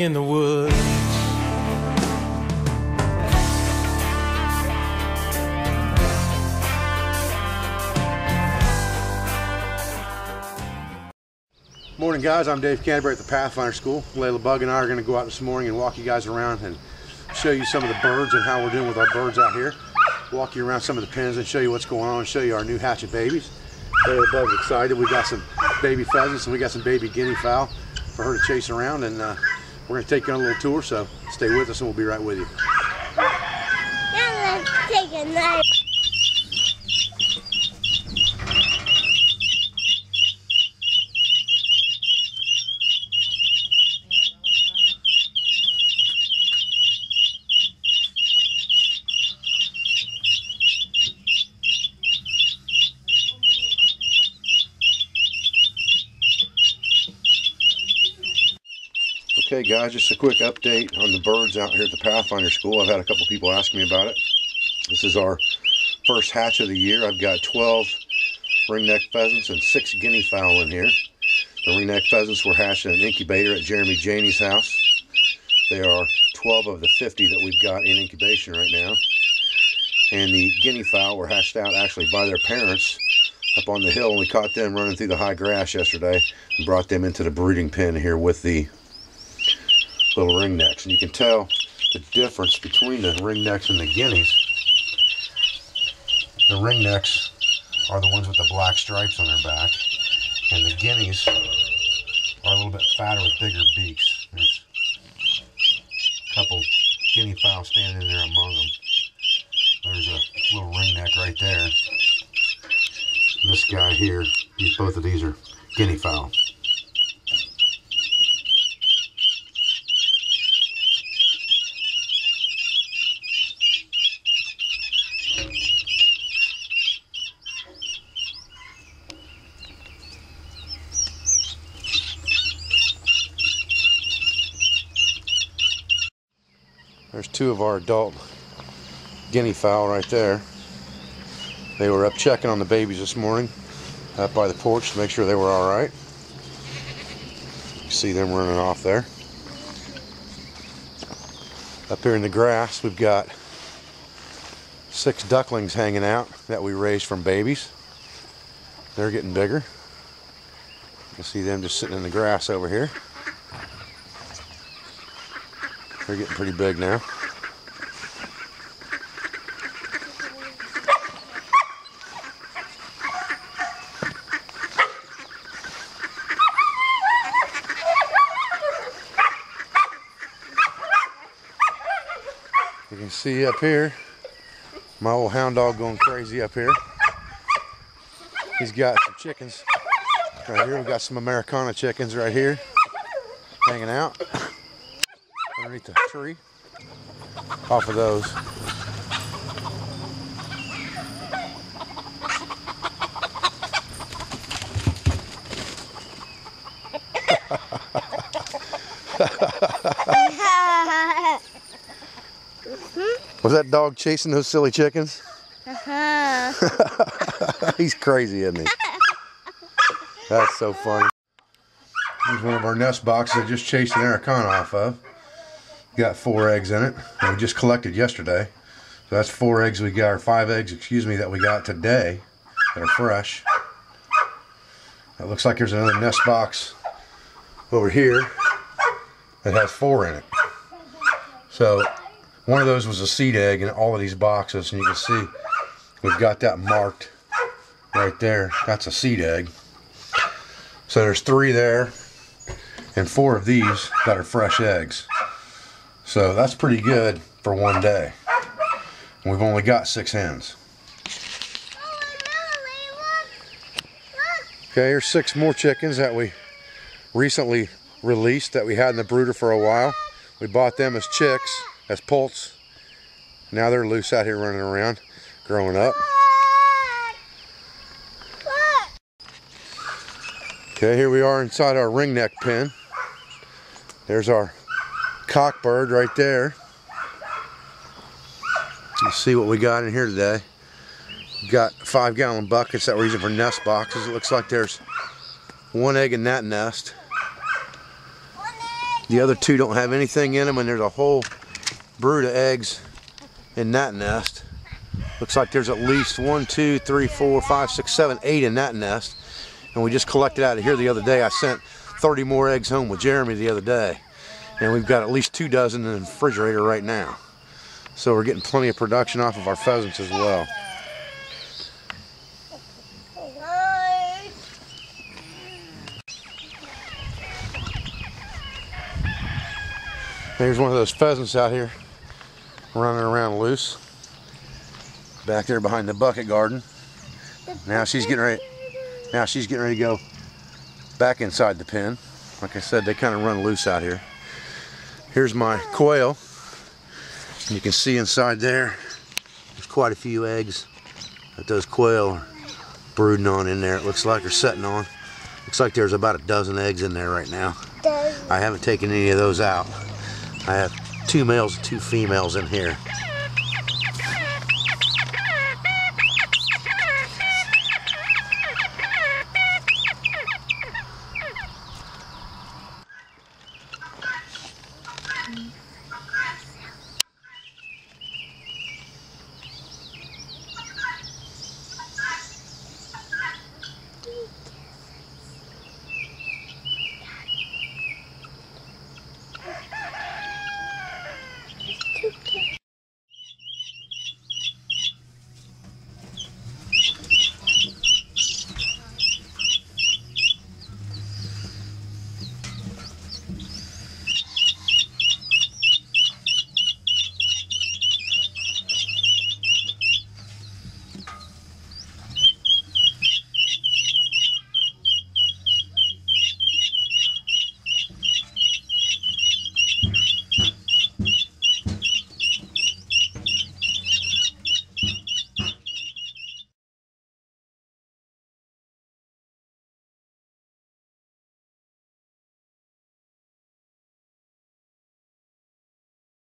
in the woods. Morning guys, I'm Dave Canterbury at the Pathfinder School. Layla Bug and I are going to go out this morning and walk you guys around and show you some of the birds and how we're doing with our birds out here. Walk you around some of the pens and show you what's going on and show you our new hatch of babies. Layla Bug's excited. We got some baby pheasants and we got some baby guinea fowl for her to chase around and uh, we're going to take you on a little tour so stay with us and we'll be right with you. Now let's take a. Okay guys, just a quick update on the birds out here at the Pathfinder School. I've had a couple people ask me about it. This is our first hatch of the year. I've got 12 ringneck pheasants and 6 guinea fowl in here. The ringneck pheasants were hatched in an incubator at Jeremy Janey's house. They are 12 of the 50 that we've got in incubation right now. And the guinea fowl were hatched out actually by their parents up on the hill we caught them running through the high grass yesterday and brought them into the breeding pen here with the little ringnecks. And you can tell the difference between the ring necks and the guineas. The ring necks are the ones with the black stripes on their back, and the guineas are a little bit fatter with bigger beaks. There's a couple guinea fowl standing there among them. There's a little ring neck right there. This guy here, these both of these are guinea fowl. There's two of our adult guinea fowl right there. They were up checking on the babies this morning, up by the porch to make sure they were all right. You see them running off there. Up here in the grass, we've got six ducklings hanging out that we raised from babies. They're getting bigger. You see them just sitting in the grass over here. They're getting pretty big now. You can see up here, my old hound dog going crazy up here. He's got some chickens right here. We've got some Americana chickens right here hanging out underneath the tree off of those. Was that dog chasing those silly chickens? uh-huh. He's crazy, isn't he? That's so funny. Here's one of our nest boxes I just chased an Araucana off of. Got four eggs in it that we just collected yesterday. So that's four eggs we got, or five eggs, excuse me, that we got today that are fresh. It looks like there's another nest box over here that has four in it. So one of those was a seed egg in all of these boxes, and you can see we've got that marked right there. That's a seed egg. So there's three there and four of these that are fresh eggs. So that's pretty good for one day. We've only got six hens. Okay, here's six more chickens that we recently released that we had in the brooder for a while. We bought them as chicks, as poults. Now they're loose out here running around, growing up. Okay, here we are inside our ringneck pen. There's our cockbird right there. You see what we got in here today. We've got five gallon buckets that we're using for nest boxes. It looks like there's one egg in that nest. The other two don't have anything in them, and there's a whole brood of eggs in that nest. Looks like there's at least one, two, three, four, five, six, seven, eight in that nest. And we just collected out of here the other day. I sent 30 more eggs home with Jeremy the other day. And we've got at least two dozen in the refrigerator right now. So we're getting plenty of production off of our pheasants as well. There's one of those pheasants out here running around loose. Back there behind the bucket garden. Now she's getting ready. Now she's getting ready to go back inside the pen. Like I said, they kind of run loose out here. Here's my quail. You can see inside there, there's quite a few eggs that those quail are brooding on in there. It looks like they're setting on. Looks like there's about a dozen eggs in there right now. I haven't taken any of those out. I have two males and two females in here.